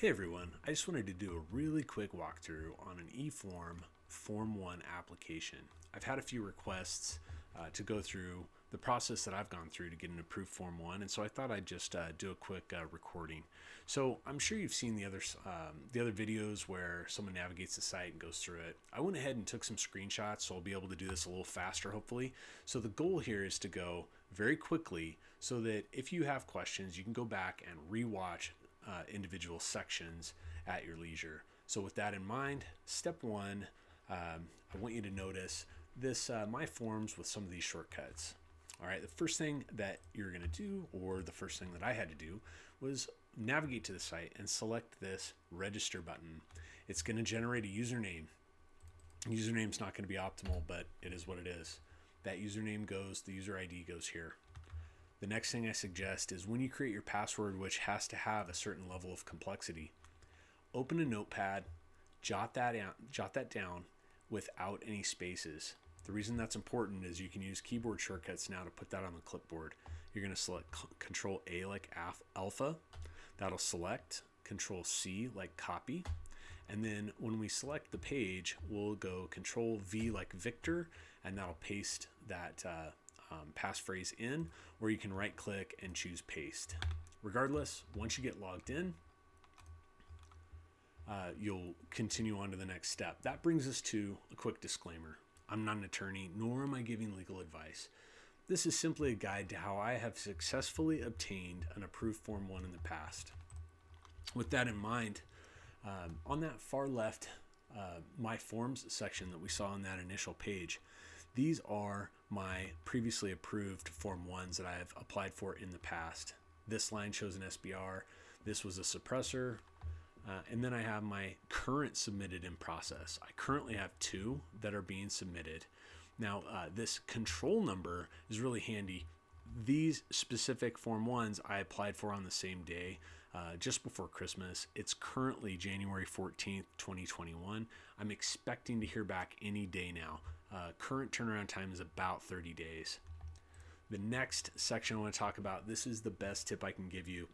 Hey everyone, I just wanted to do a really quick walkthrough on an eForm Form 1 application. I've had a few requests uh, to go through the process that I've gone through to get an approved Form 1, and so I thought I'd just uh, do a quick uh, recording. So I'm sure you've seen the other, um, the other videos where someone navigates the site and goes through it. I went ahead and took some screenshots, so I'll be able to do this a little faster hopefully. So the goal here is to go very quickly so that if you have questions, you can go back and rewatch uh, individual sections at your leisure. So with that in mind, step one, um, I want you to notice this uh, my forms with some of these shortcuts. All right, the first thing that you're going to do, or the first thing that I had to do, was navigate to the site and select this register button. It's going to generate a username. Username's not going to be optimal, but it is what it is. That username goes, the user ID goes here. The next thing I suggest is when you create your password, which has to have a certain level of complexity, open a notepad, jot that, out, jot that down without any spaces. The reason that's important is you can use keyboard shortcuts now to put that on the clipboard. You're going to select Control A like alpha. That'll select Control C like copy. And then when we select the page, we'll go Control V like Victor, and that'll paste that uh, um, passphrase in, or you can right click and choose paste. Regardless, once you get logged in, uh, you'll continue on to the next step. That brings us to a quick disclaimer. I'm not an attorney, nor am I giving legal advice. This is simply a guide to how I have successfully obtained an approved Form 1 in the past. With that in mind, um, on that far left, uh, my forms section that we saw on that initial page, these are my previously approved Form 1s that I have applied for in the past. This line shows an SBR, this was a suppressor, uh, and then I have my current submitted in process. I currently have two that are being submitted. Now, uh, this control number is really handy. These specific Form 1s I applied for on the same day, uh, just before Christmas. It's currently January 14th, 2021. I'm expecting to hear back any day now. Uh, current turnaround time is about 30 days. The next section I want to talk about this is the best tip I can give you.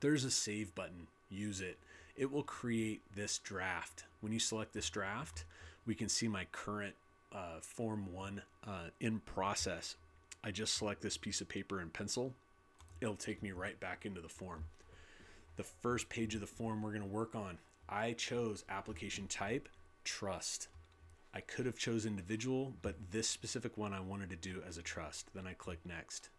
There's a save button, use it it will create this draft. When you select this draft, we can see my current uh, Form 1 uh, in process. I just select this piece of paper and pencil. It'll take me right back into the form. The first page of the form we're going to work on, I chose application type, trust. I could have chose individual, but this specific one I wanted to do as a trust. Then I click next.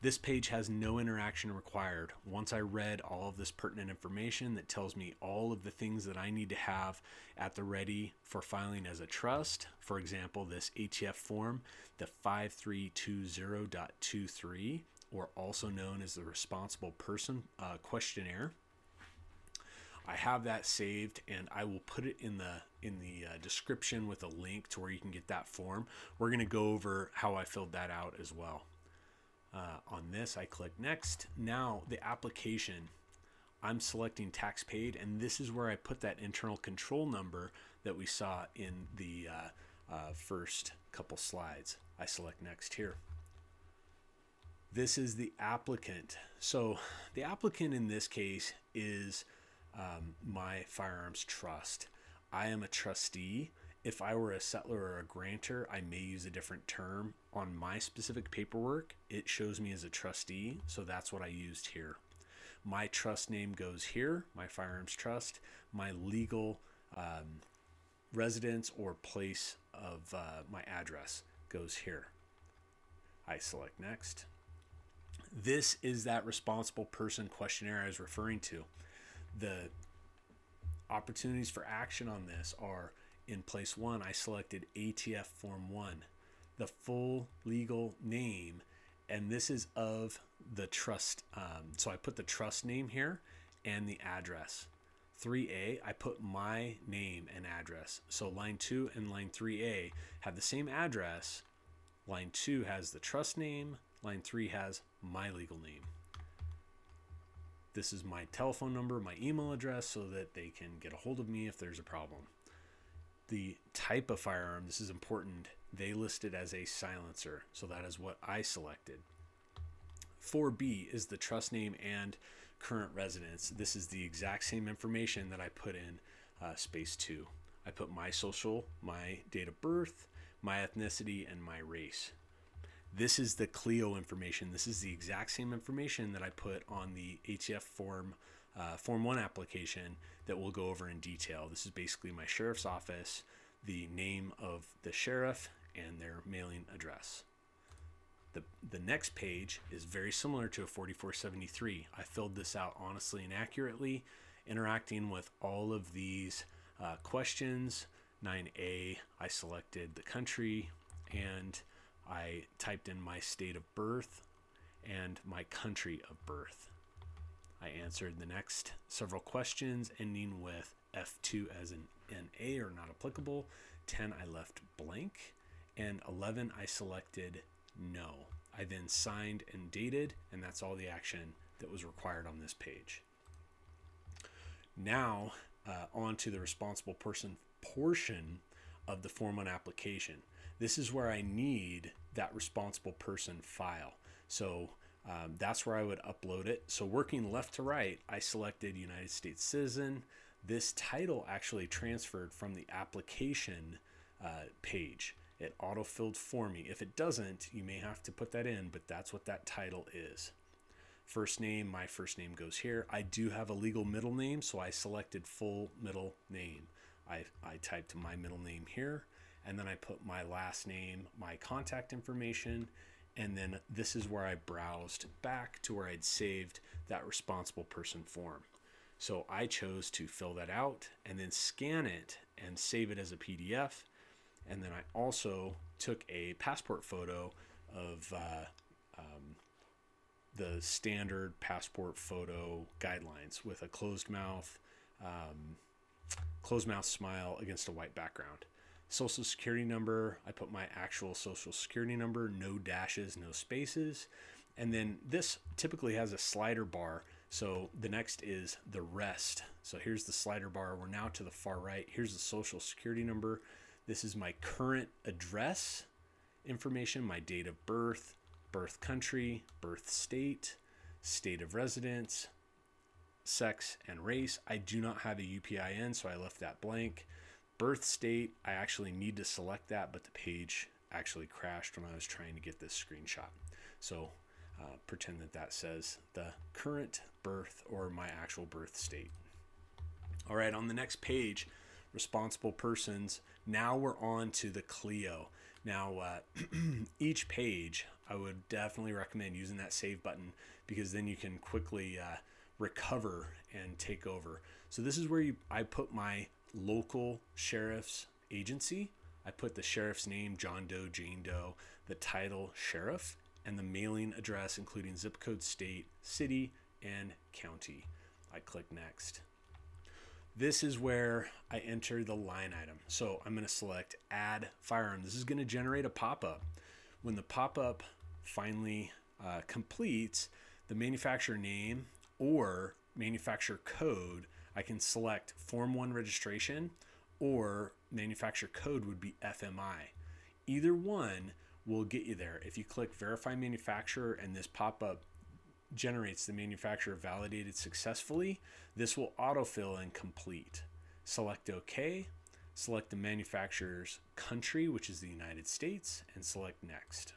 This page has no interaction required. Once I read all of this pertinent information that tells me all of the things that I need to have at the ready for filing as a trust, for example, this ATF form, the 5320.23, or also known as the responsible person uh, questionnaire. I have that saved and I will put it in the in the uh, description with a link to where you can get that form. We're going to go over how I filled that out as well. Uh, on this, I click next. Now the application, I'm selecting tax paid, and this is where I put that internal control number that we saw in the uh, uh, first couple slides. I select next here. This is the applicant. So the applicant in this case is um, my firearms trust. I am a trustee if I were a settlor or a grantor, I may use a different term. On my specific paperwork, it shows me as a trustee, so that's what I used here. My trust name goes here, my firearms trust. My legal um, residence or place of uh, my address goes here. I select next. This is that responsible person questionnaire I was referring to. The opportunities for action on this are in place one, I selected ATF Form 1, the full legal name, and this is of the trust. Um, so I put the trust name here and the address. 3A, I put my name and address. So line 2 and line 3A have the same address. Line 2 has the trust name, line 3 has my legal name. This is my telephone number, my email address, so that they can get a hold of me if there's a problem the type of firearm, this is important, they listed as a silencer. So that is what I selected. 4B is the trust name and current residence. This is the exact same information that I put in uh, space two. I put my social, my date of birth, my ethnicity, and my race. This is the CLEO information. This is the exact same information that I put on the ATF form uh, Form 1 application that we'll go over in detail. This is basically my sheriff's office, the name of the sheriff, and their mailing address. The, the next page is very similar to a 4473. I filled this out honestly and accurately, interacting with all of these uh, questions. 9A, I selected the country and I typed in my state of birth and my country of birth. I answered the next several questions, ending with F2 as an NA or not applicable. 10 I left blank, and 11 I selected no. I then signed and dated, and that's all the action that was required on this page. Now, uh, on to the responsible person portion of the Form 1 application. This is where I need that responsible person file. So um, that's where I would upload it. So working left to right, I selected United States citizen. This title actually transferred from the application uh, page. It auto-filled for me. If it doesn't, you may have to put that in, but that's what that title is. First name, my first name goes here. I do have a legal middle name, so I selected full middle name. I, I typed my middle name here, and then I put my last name, my contact information, and then this is where I browsed back to where I'd saved that responsible person form. So I chose to fill that out and then scan it and save it as a PDF. And then I also took a passport photo of uh, um, the standard passport photo guidelines with a closed mouth, um, closed mouth smile against a white background. Social security number, I put my actual social security number, no dashes, no spaces. And then this typically has a slider bar. So the next is the rest. So here's the slider bar. We're now to the far right. Here's the social security number. This is my current address information, my date of birth, birth country, birth state, state of residence, sex, and race. I do not have a UPIN, so I left that blank. Birth state, I actually need to select that, but the page actually crashed when I was trying to get this screenshot. So uh, pretend that that says the current birth or my actual birth state. All right, on the next page, responsible persons. Now we're on to the CLEO. Now, uh, each page, I would definitely recommend using that save button because then you can quickly uh, recover and take over. So this is where you, I put my local sheriff's agency. I put the sheriff's name, John Doe, Jane Doe, the title, sheriff, and the mailing address, including zip code, state, city, and county. I click next. This is where I enter the line item. So I'm going to select add firearm. This is going to generate a pop-up. When the pop-up finally uh, completes, the manufacturer name or manufacturer code I can select Form 1 registration or manufacturer code would be FMI. Either one will get you there. If you click verify manufacturer and this pop up generates the manufacturer validated successfully, this will autofill and complete. Select OK, select the manufacturer's country, which is the United States, and select next.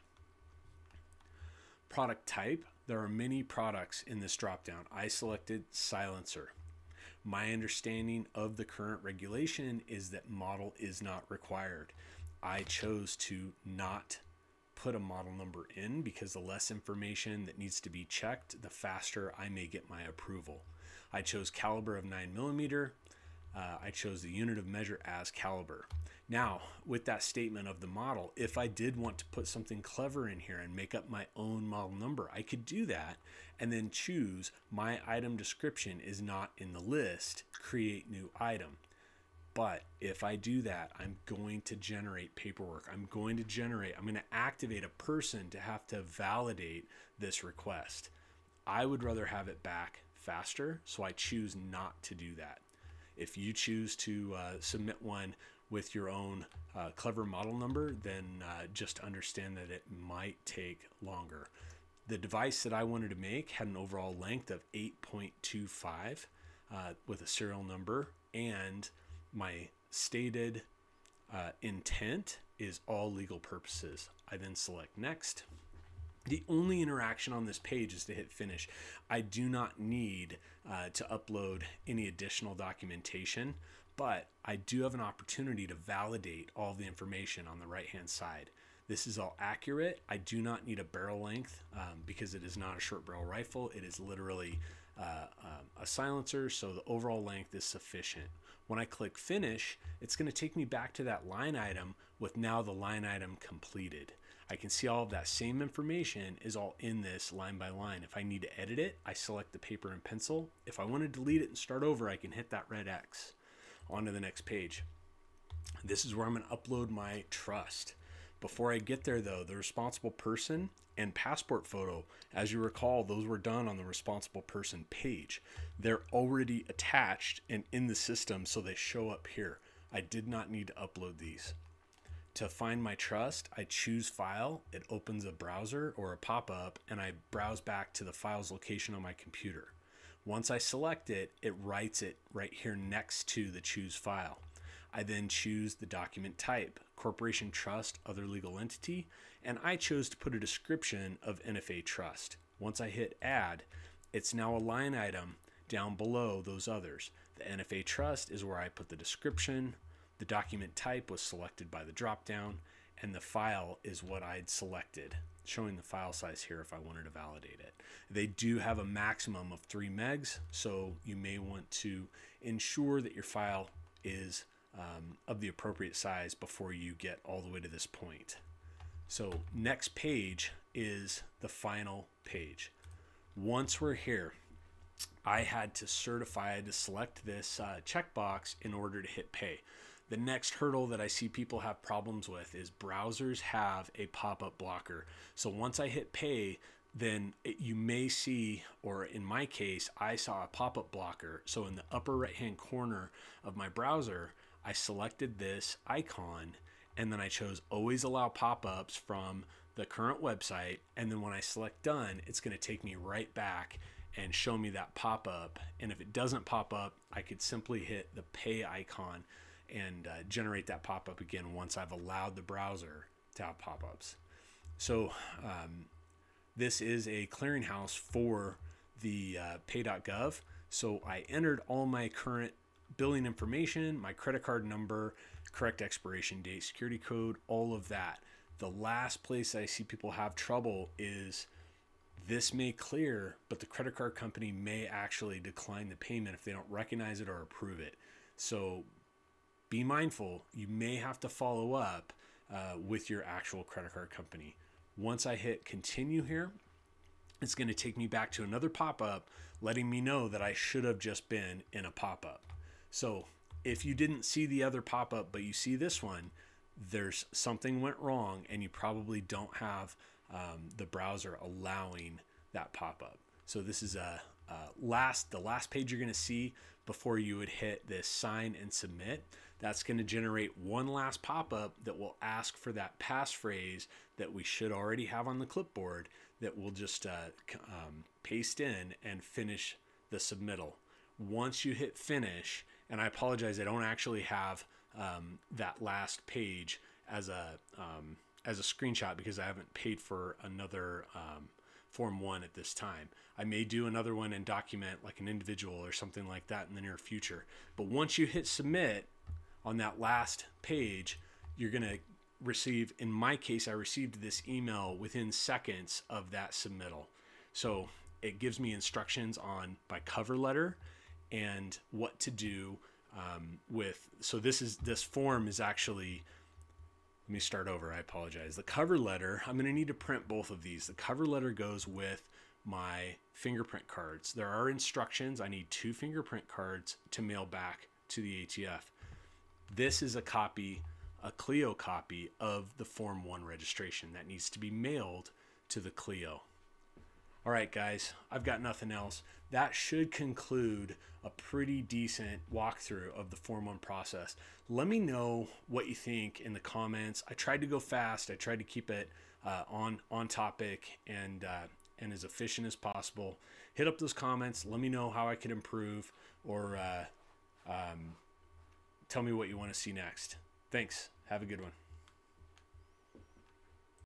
Product type, there are many products in this dropdown. I selected silencer. My understanding of the current regulation is that model is not required. I chose to not put a model number in because the less information that needs to be checked, the faster I may get my approval. I chose caliber of 9 millimeter. Uh, I chose the unit of measure as caliber. Now, with that statement of the model, if I did want to put something clever in here and make up my own model number, I could do that and then choose my item description is not in the list, create new item. But if I do that, I'm going to generate paperwork. I'm going to generate, I'm going to activate a person to have to validate this request. I would rather have it back faster, so I choose not to do that. If you choose to uh, submit one with your own uh, clever model number, then uh, just understand that it might take longer. the device that I wanted to make had an overall length of 8.25 uh, with a serial number, and my stated uh, intent is all legal purposes. I then select next. The only interaction on this page is to hit finish. I do not need uh, to upload any additional documentation, but I do have an opportunity to validate all the information on the right hand side. This is all accurate. I do not need a barrel length um, because it is not a short barrel rifle. It is literally uh, um, a silencer, so the overall length is sufficient. When I click finish, it's going to take me back to that line item with now the line item completed. I can see all of that same information is all in this line by line. If I need to edit it, I select the paper and pencil. If I want to delete it and start over, I can hit that red X. On to the next page. This is where I'm going to upload my trust. Before I get there, though, the responsible person and passport photo, as you recall, those were done on the responsible person page. They're already attached and in the system, so they show up here. I did not need to upload these. To find my trust, I choose file, it opens a browser or a pop up, and I browse back to the file's location on my computer. Once I select it, it writes it right here next to the choose file. I then choose the document type, corporation trust, other legal entity, and I chose to put a description of NFA trust. Once I hit add, it's now a line item down below those others. The NFA trust is where I put the description, the document type was selected by the dropdown, and the file is what I'd selected, showing the file size here if I wanted to validate it. They do have a maximum of 3 megs, so you may want to ensure that your file is um, of the appropriate size before you get all the way to this point. So next page is the final page. Once we're here, I had to certify to select this uh, checkbox in order to hit pay. The next hurdle that I see people have problems with is browsers have a pop up blocker. So once I hit pay, then you may see, or in my case, I saw a pop up blocker. So in the upper right hand corner of my browser, I selected this icon and then I chose always allow pop ups from the current website. And then when I select done, it's going to take me right back and show me that pop up. And if it doesn't pop up, I could simply hit the pay icon and uh, generate that pop up again once I've allowed the browser to have pop ups. So, um, this is a clearinghouse for the uh, pay.gov. So, I entered all my current billing information, my credit card number, correct expiration date, security code, all of that. The last place I see people have trouble is this may clear, but the credit card company may actually decline the payment if they don't recognize it or approve it. So be mindful, you may have to follow up uh, with your actual credit card company. Once I hit continue here, it's going to take me back to another pop up letting me know that I should have just been in a pop up. So if you didn't see the other pop up, but you see this one, there's something went wrong and you probably don't have um, the browser allowing that pop up. So this is a, a last the last page you're going to see before you would hit this sign and submit that's going to generate one last pop-up that will ask for that passphrase that we should already have on the clipboard that we'll just uh, um, paste in and finish the submittal. Once you hit finish, and I apologize, I don't actually have um, that last page as a um, as a screenshot because I haven't paid for another um, Form 1 at this time. I may do another one and document like an individual or something like that in the near future. But once you hit submit, on that last page, you're going to receive, in my case, I received this email within seconds of that submittal. So it gives me instructions on my cover letter and what to do um, with. So this is this form is actually. Let me start over. I apologize. The cover letter. I'm going to need to print both of these. The cover letter goes with my fingerprint cards. There are instructions. I need two fingerprint cards to mail back to the ATF. This is a copy, a CLEO copy of the Form 1 registration that needs to be mailed to the CLEO. All right, guys, I've got nothing else. That should conclude a pretty decent walkthrough of the Form 1 process. Let me know what you think in the comments. I tried to go fast. I tried to keep it uh, on on topic and uh, and as efficient as possible. Hit up those comments. Let me know how I can improve or uh, um, tell me what you want to see next. Thanks. Have a good one.